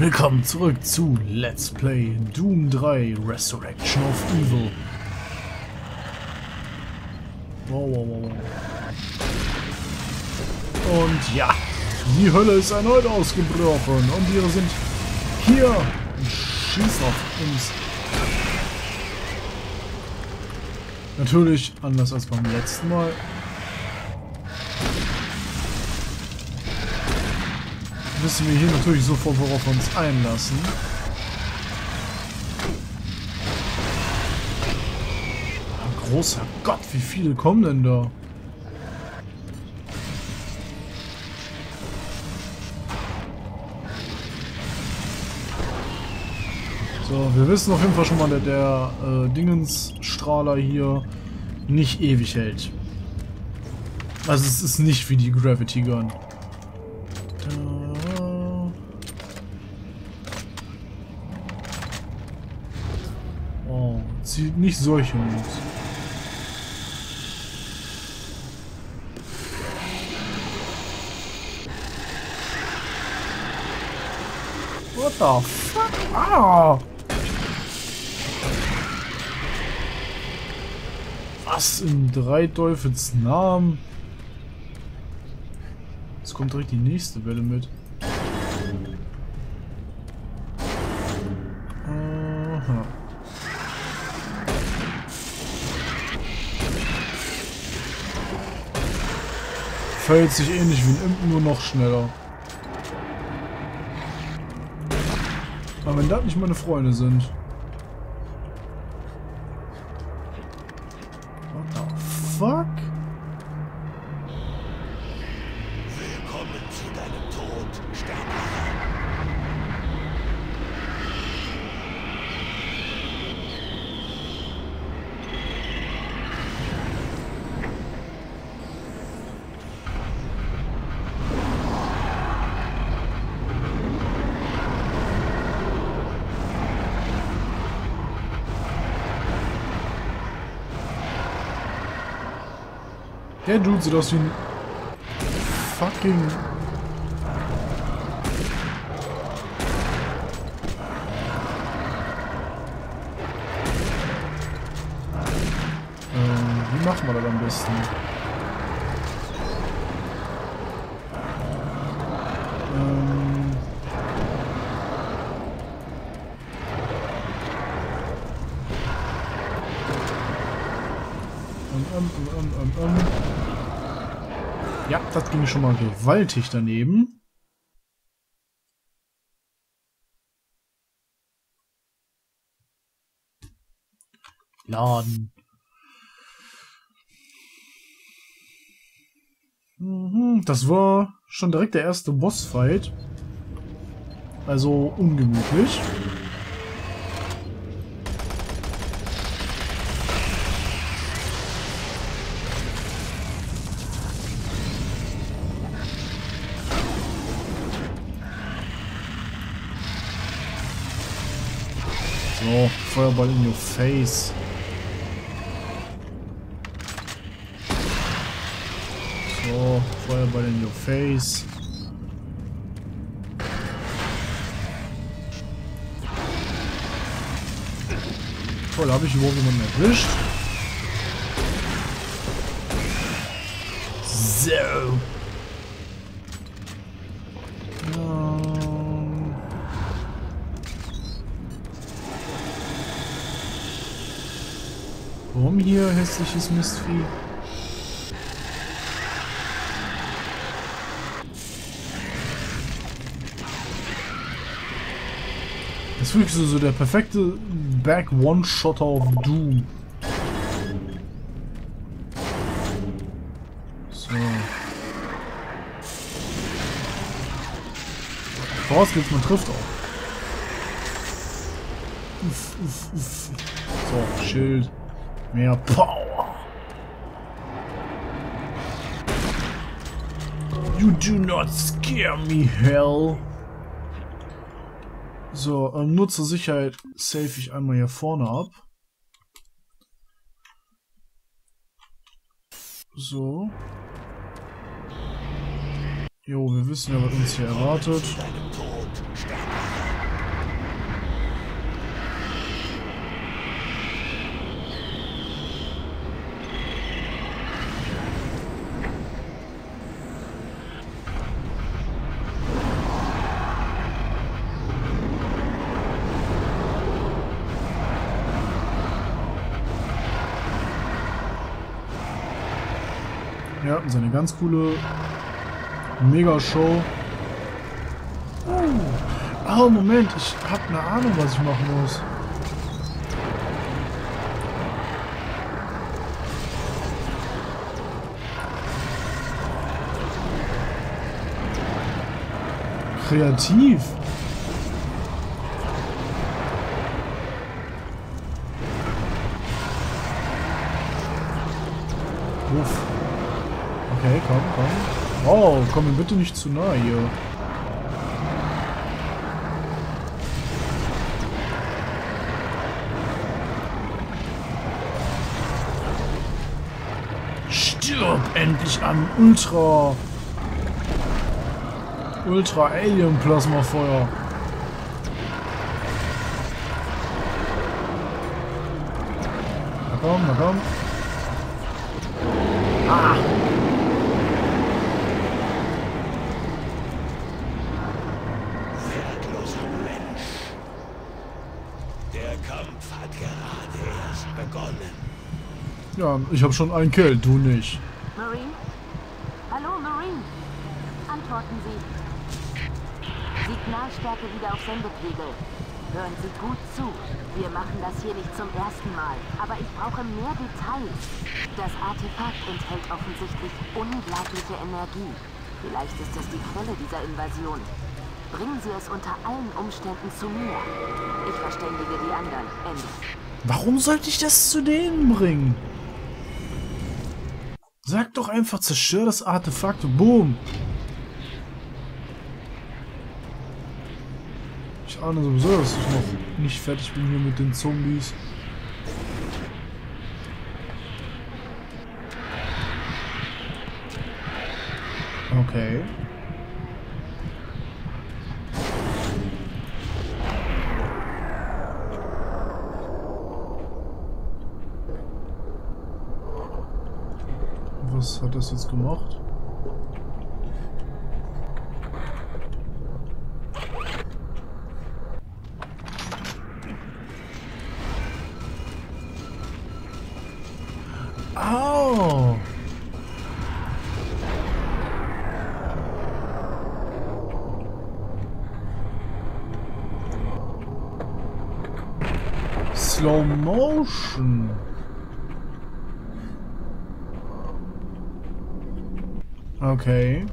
Willkommen zurück zu Let's Play Doom 3 Resurrection of Evil. Wow, wow, wow. Und ja, die Hölle ist erneut ausgebrochen und wir sind hier und schießen auf uns. Natürlich anders als beim letzten Mal. Wissen wir hier natürlich sofort, worauf wir uns einlassen. Großer Gott, wie viele kommen denn da? So, wir wissen auf jeden Fall schon mal, der, der äh, Dingensstrahler hier nicht ewig hält. Also es ist nicht wie die Gravity Gun. Sieht nicht solche aus. What the fuck? Ah! Was in drei Teufels Namen? Jetzt kommt direkt die nächste Welle mit. Verhält sich ähnlich wie ein Imp, nur noch schneller. Aber wenn das nicht meine Freunde sind. Der Dude sieht aus wie ein fucking... Ähm, wie machen wir das am besten? Ähm... Um, um, um, um, um. Ja, das ging schon mal gewaltig daneben. Laden. Mhm, das war schon direkt der erste Bossfight. Also ungemütlich. So, Feuerball in your face. So, Feuerball in your face. Toll, habe ich überhaupt jemanden erwischt? So. Warum hier hässliches Mistvieh? Das ist wirklich so, so der perfekte Back-One-Shotter auf Doom. So. Vorausgesetzt, man trifft auch. Uff, uff, uff. So, Schild. Mehr Power. You do not scare me, hell. So, ähm, nur zur Sicherheit save ich einmal hier vorne ab. So. Jo, wir wissen ja, was uns hier erwartet. Sterblicher. Ja, seine ganz coole Mega-Show. Oh, Moment, ich habe eine Ahnung, was ich machen muss. Kreativ. Uff. Okay, komm, komm. Oh, komm mir bitte nicht zu nah hier. Stirb endlich an Ultra. Ultra Alien Plasma Feuer. Na komm, na komm. Kampf hat gerade erst begonnen. Ja, ich habe schon einen Kill, du nicht. Marine? Hallo, Marine? Antworten Sie. Signalstärke wieder auf Sendepegel. Hören Sie gut zu. Wir machen das hier nicht zum ersten Mal. Aber ich brauche mehr Details. Das Artefakt enthält offensichtlich unglaubliche Energie. Vielleicht ist es die Quelle dieser Invasion. Bringen Sie es unter allen Umständen zu mir. Ich verständige die anderen. Ende. Warum sollte ich das zu denen bringen? Sag doch einfach, zerstör das Artefakt. Boom. Ich ahne sowieso, dass ich noch nicht fertig bin hier mit den Zombies. Okay. Hat das jetzt gemacht? Slow motion. Okay.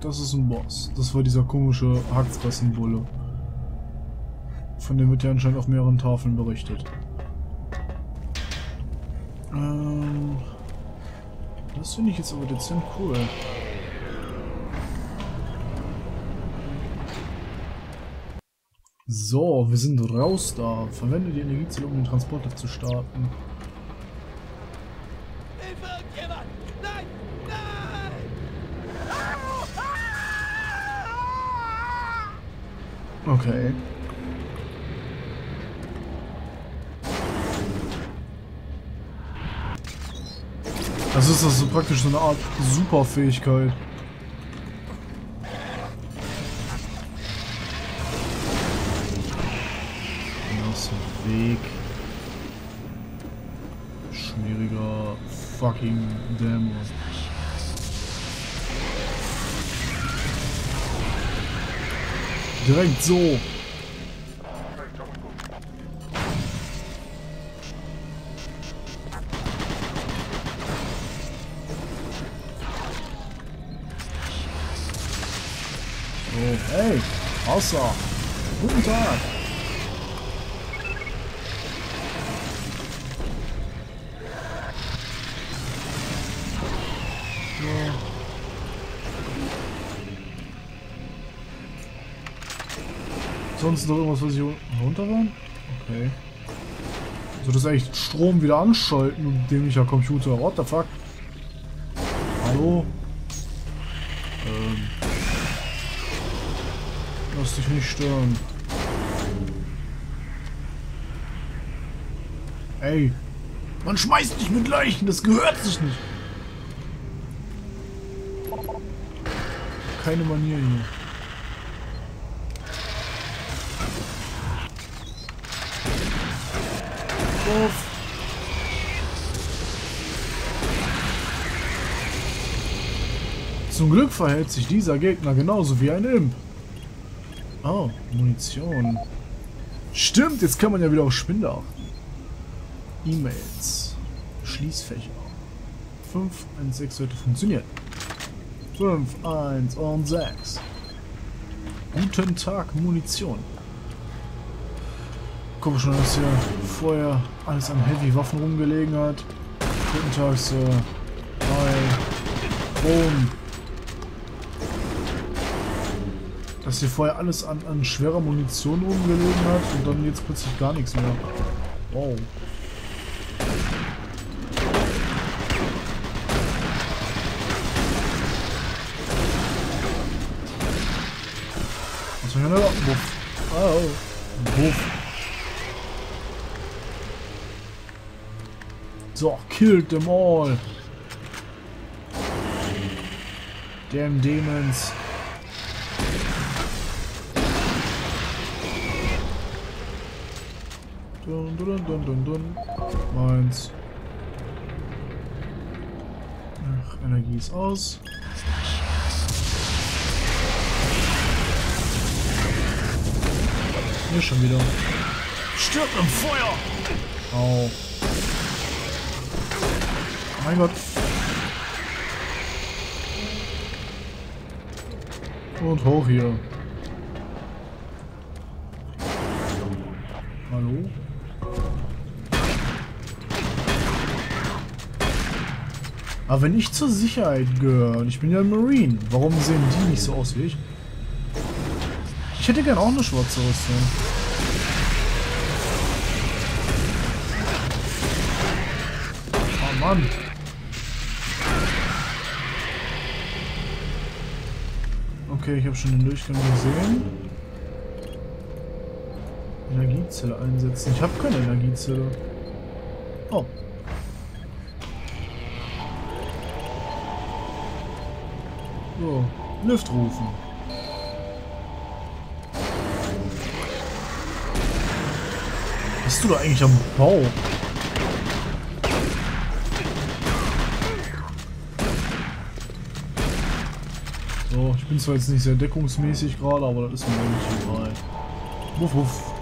Das ist ein Boss. Das war dieser komische Hackfressenbulle. Von dem wird ja anscheinend auf mehreren Tafeln berichtet. Ähm, das finde ich jetzt aber dezent cool. So, wir sind raus da. Verwende die Energiezelle, um den Transporter zu starten. Okay. Also ist das so praktisch so eine Art Superfähigkeit. Aus dem Weg. Schmieriger fucking Dämon. Direkt so. Hey, Außer. Guten Tag. Sonst noch irgendwas, was ich runterfahren? Okay. So, das echt Strom wieder anschalten, dämlicher Computer. What the fuck? Hallo? Ähm. Lass dich nicht stören. Ey. Man schmeißt nicht mit Leichen, das gehört sich nicht. Keine Manier hier. doof. Zum Glück verhält sich dieser Gegner genauso wie ein Imp. Oh, Munition. Stimmt, jetzt kann man ja wieder auf Spinde achten. E-Mails. Schließfächer. 5, 1, 6 sollte funktionieren. 5, 1 und 6. Guten Tag, Munition. Guck schon, dass hier vorher alles an Heavy-Waffen rumgelegen hat. Guten Tag, Sir. Hi. Boom. Dass hier vorher alles an, an schwerer Munition rumgelegen hat und dann jetzt plötzlich gar nichts mehr. Wow. Was denn da? Buff. Oh. Buff. So, killed them all. Damn demons. Dun, dun, dun, dun, dun. Meins. Ach, Energie ist aus. Hier schon wieder. Stirb im Feuer! Au. Mein Gott. Und hoch hier. Hallo? Aber wenn ich zur Sicherheit gehöre und ich bin ja ein Marine, warum sehen die nicht so aus wie ich? Ich hätte gern auch eine schwarze Rüstung. Oh Mann. Okay, ich habe schon den Durchgang gesehen. Energiezelle einsetzen. Ich habe keine Energiezelle. Oh. So, Lift rufen. Bist du da eigentlich am Bau? So, ich bin zwar jetzt nicht sehr deckungsmäßig gerade, aber das ist mir nicht egal. Wuff, wuff.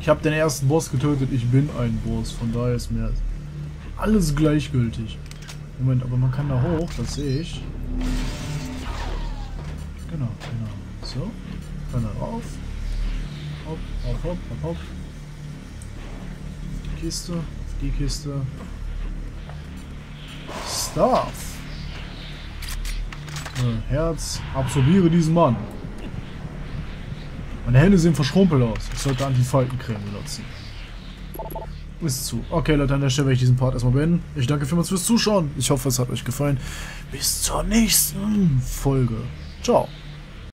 Ich habe den ersten Boss getötet, ich bin ein Boss, von daher ist mir alles gleichgültig. Moment, aber man kann da hoch, das sehe ich. Genau, genau. So, kann da rauf. Hopp, hopp, hopp, hopp, hopp. Die Kiste, die Kiste. Stuff. Äh, Herz, absorbiere diesen Mann. Meine Hände sehen verschrumpelt aus. Ich sollte Antifaltencreme benutzen. Ist zu. Okay, Leute, an der Stelle werde ich diesen Part erstmal beenden. Ich danke vielmals fürs Zuschauen. Ich hoffe, es hat euch gefallen. Bis zur nächsten Folge. Ciao.